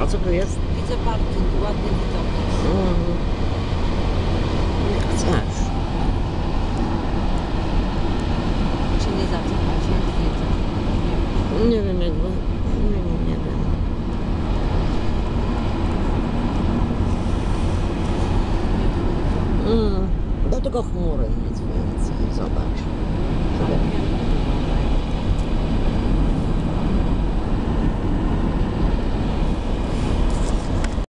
A co to jest? Widzę parking, ładny widok. Mm. No, jak chcesz. Czy nie zaczyna się? Nie wiem, jak go... Nie wiem, nie wiem. Mm, do tego chmury nic więcej, zobacz.